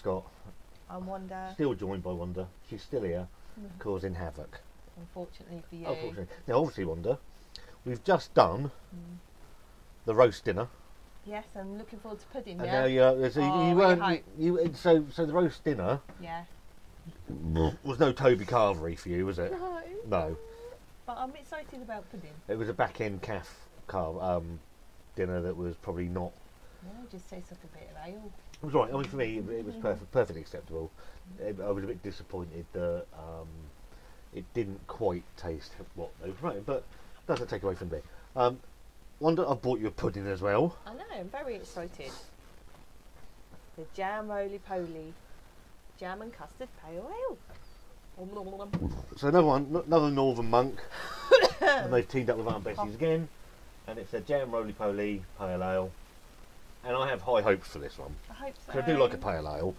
Scott, I'm Wanda, still joined by Wanda. She's still here, causing havoc. unfortunately for you. Unfortunately. Now, obviously, Wanda, we've just done Mm. the roast dinner. Yes, I'm looking forward to pudding. And Yeah. now you, uh, so Oh, you, weren't, you, you, so, so the roast dinner yeah. was no Toby Carvery for you, was it? No. No. But I'm excited about pudding. It was a back end calf car, um, dinner that was probably not. Just tastes like a bit of ale. It was right. I mean, for me, it, it was perfect, perfectly acceptable. I was a bit disappointed that um, it didn't quite taste what they were promoting, but doesn't take away from me. Um, Wanda, I bought you a pudding as well. I know, I'm very excited. The jam roly poly, jam and custard pale ale. So another one, another Northern Monk, and they've teamed up with Aunt Bessie's again, and it's a jam roly poly pale ale. And I have high hopes for this one. I hope so. I do like a pale ale.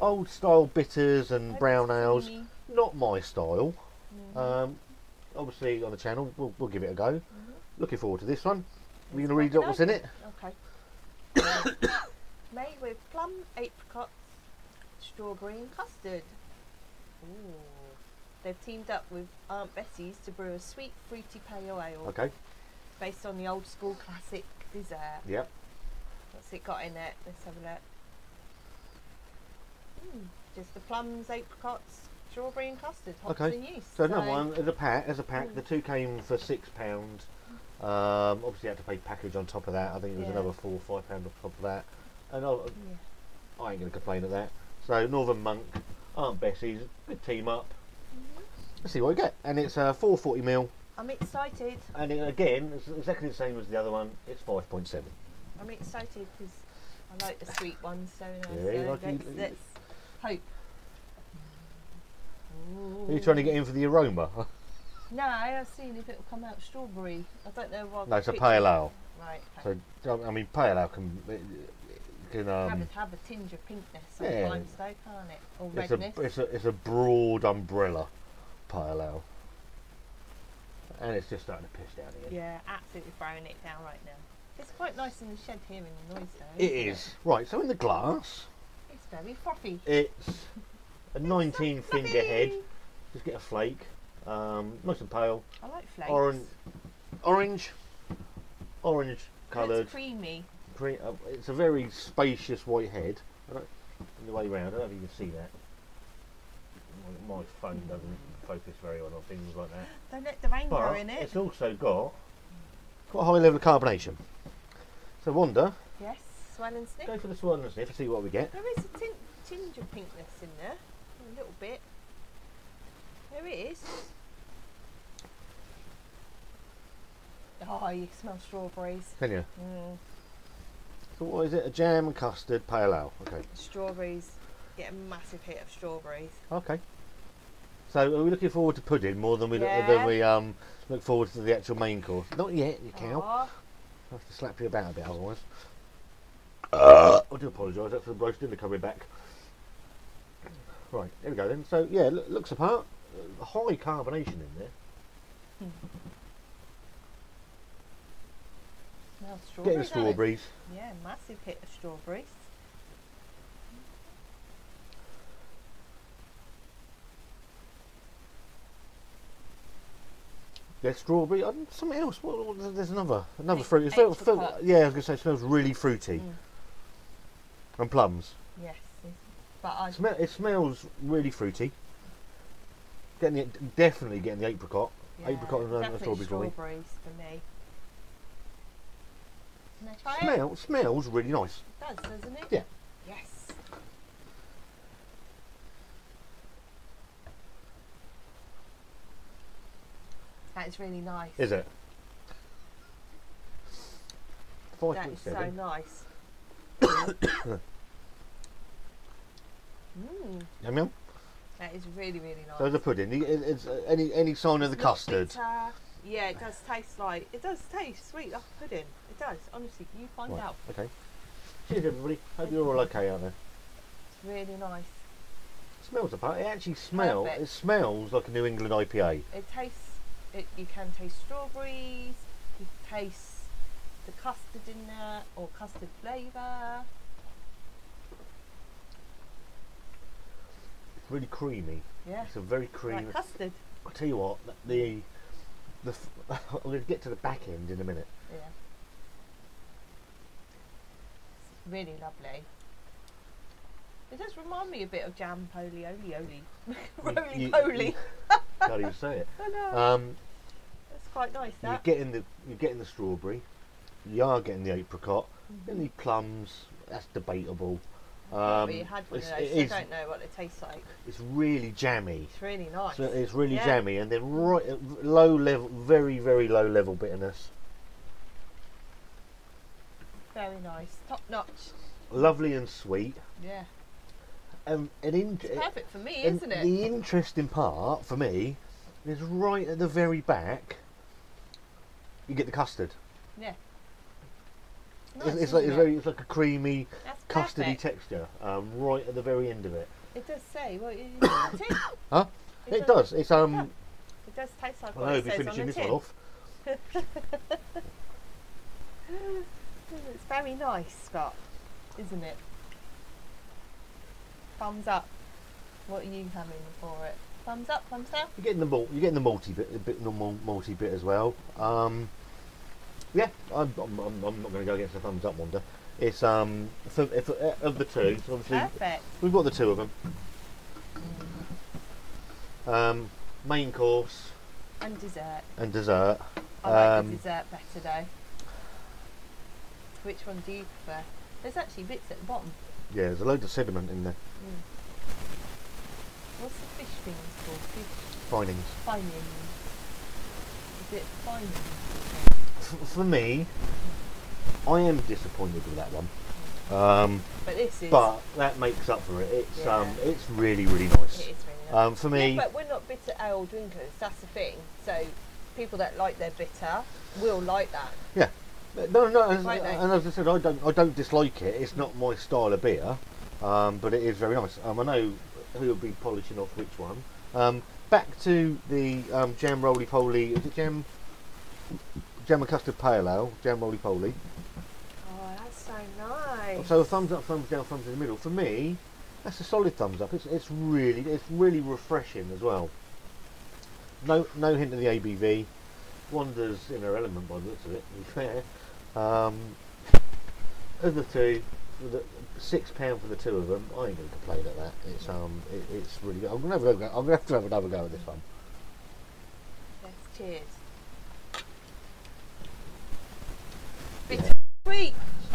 Old style bitters and brown ales, not my style. Mhm. Um, obviously on the channel, we'll, we'll give it a go. Mhm. Looking forward to this one. We're Let's going to read what's in it. Okay. Made with plum, apricots, strawberry, and custard. Ooh. They've teamed up with Aunt Bessie's to brew a sweet, fruity pale ale Okay. based on the old school classic dessert. Yep. What's it got in it? Let's have a look. Mm, just the plums, apricots, strawberry, and custard. Hops Okay. and yeast. So another one as a pack. As a pack, Mm. the two came for six pound. Um, obviously, you had to pay package on top of that. I think it was Yeah. another four or five pound on top of that. And I, Yeah. I ain't going to complain at that. So Northern Monk, Aunt Bessie's, good team up. Let's see what we get. And it's uh, 440 mil. I'm excited. And it, again, it's exactly the same as the other one. It's 5.7. I'm excited because I like the sweet ones so nice. Yeah, so like let's, let's hope. Are you trying to get in for the aroma? No, I've seen if it will come out strawberry. I don't know what. no, it's a pale ale. Right. Okay. So I mean, pale ale can can have, um, a, have a tinge of pinkness yeah. sometimes, though, can't it? Or it's a it's a it's a broad umbrella pale ale, and it's just starting to piss down here. yeah, absolutely throwing it down right now. It's quite nice in the shed here in the noise though. It is right. So in the glass, It's very frothy. it's a 19 finger head. Just get a flake. Um, nice and pale. I like flakes. Orange, orange, orange coloured. It's creamy. Pre- uh, it's a very spacious white head. I don't, on the way round, I don't know if you can see that. My, my phone doesn't focus very well on things like that. Don't let the rain go in it. it's also got quite a high level of carbonation. So Wanda, Yes, swell and sniff. go for the swirl and sniff and see what we get. There is a tin- tinge of pinkness in there, a little bit. There it is. Oh, you smell strawberries. Can you? Mm, So what is it? A jam and custard pale ale. Okay. strawberries. Get a massive hit of strawberries. Okay. So are we looking forward to pudding more than we look, Yeah. than we um look forward to the actual main course? Not yet, you cow. Aw, I have to slap you about a bit otherwise. I do apologise, that's the roast dinner coming back. Right, there we go then. So, yeah, look, looks apart. Uh, high carbonation in there. smells strawberries. Getting don't strawberries. Yeah, massive hit of strawberries. There's strawberry. And something else. What, what- there's another another fruit. It smells, feel- yeah, I was going to say, it smells really fruity. Mm, And plums. yes, but I Smell, it smells really fruity. Getting the, definitely getting the apricot. yeah, apricot and, definitely strawberries for me. for me. Can I try it? Smell, smells really nice. It does, doesn't it? Yeah. Yes. That is really nice. Is it? That is so nice. mm, Yum yum. that is really, really nice. So the pudding. It's uh, any any sign of the custard. bitter. Yeah, it does taste like it does taste sweet like pudding. It does, honestly. Can you find Right, out. Okay. Cheers everybody. Hope you're all okay out there. It's really nice. It Smells apart. It actually smells. It smells like a New England IPA. It tastes. It, you can taste strawberries. You taste the custard in there or custard flavour. really creamy. Yeah. It's a very creamy. Like custard. I'll tell you what, the the I'm going to get to the back end in a minute. Yeah. It's really lovely. It does remind me a bit of jam poli oli oli. Roly poly. Can't even say it. I know. Um, quite nice. you're getting the you're getting the strawberry. You are getting the apricot. Mhm. Getting the plums. That's debatable. Um, really had one of those. I don't know what it tastes like. it's really jammy. It's really nice. So it's really Yeah. jammy, and then right at low level, very very low level bitterness. Very nice. Top notch. Lovely and sweet. Yeah. Um, an in- It's perfect for me, isn't it? The interesting part for me is right at the very back. You get the custard. yeah. It's, Nice, it's like it's it? very, it's like a creamy, That's custardy perfect. texture. Um, right at the very end of it. It does say what it, it. Huh? It, does. It's um. It does taste like I it Be says on finishing the this tin. one off. It's very nice, Scott, isn't it? Thumbs up. What are you having for it? Thumbs up, thumbs down. You're getting the malt. You're getting the malty bit, a bit normal malty bit as well. Um, yeah, I'm, I'm, I'm, I'm not going to go against the thumbs up Wanda. It's um, if, uh, of the two, so obviously Perfect. we've got the two of them. Um, main course And dessert. and dessert. I like Um, the dessert better though. Which one do you prefer? There's actually bits at the bottom. Yeah, there's a load of sediment in there. What's the fish things called? Fish Findings. finings. Is it finings? F- for me, I am disappointed with that one. Um, But this is. but that makes up for it. It's um, it's really really nice. it is really nice. Um, for me, Yeah, but we're not bitter ale drinkers. That's the thing. So people that like their bitter will like that. yeah. No, no, as, and as I said, I don't, I don't dislike it. It's not my style of beer, um, but it is very nice. Um, I know who will be polishing off which one. Um, back to the um, jam roly poly. Is it jam? Jam and custard pale ale, jam roly poly. Oh, that's so nice. So thumbs up, thumbs down, thumbs in the middle. For me, that's a solid thumbs up. It's, it's really, it's really refreshing as well. No, no hint of the ABV. Wanda's in her element by the looks of it. To be fair, um, of the two, for the six pound for the two of them, I ain't gonna complain at that. It's um, it, it's really good. I'm gonna have a go. I'm gonna have to have another go at this one. Yes, cheers. Bitter sweet.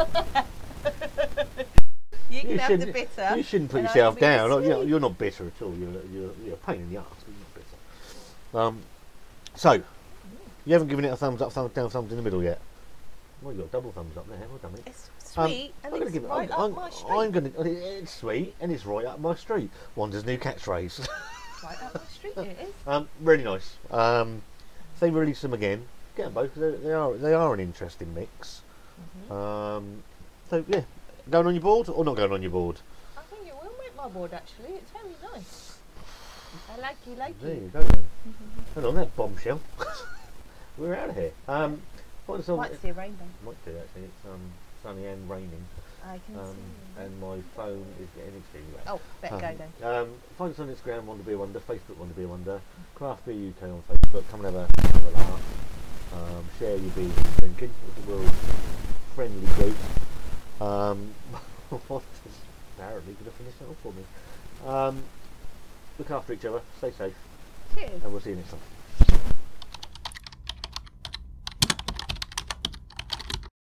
you can have the shouldn't- bitter. You shouldn't put yourself can be the down. You're, you're not bitter at all. You're, you're, you're a pain in the arse, but you're not bitter. Um, so, you haven't given it a thumbs up, thumbs down, thumbs in the middle yet. Well, you got double thumbs up there. Well done, mate. It's Um, sweet I'm gonna give it- right I'm, up I'm- my street. I'm gonna. It's sweet and it's right up my street. Wanda's new catchphrase. Right up my street it is. um, really nice. Um, if they release them again, get them both. They, they are they are an interesting mix. Mhm. Um, so yeah, going on your board or not going on your board? I think it will make my board actually. It's very nice. I like you, like There you. you go then. Hold on, that bombshell. We're out of here. Um, what's on? Might see a rainbow. Might do actually. It's um, sunny and raining, I can um, see. and my phone is getting extremely wet. Oh, better Um, go then. Um, find us on Instagram, Wanda Beer Wonder, Facebook, Wanda Beer Wonder, Craft Beer UK on Facebook. Come and have a, have a laugh. Um, share your beers and drinking with the world friendly group. Um, what is apparently going to finish that off for me. Um, look after each other, stay safe, Cheers. and we'll see you next time.